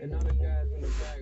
And all the guys in the back.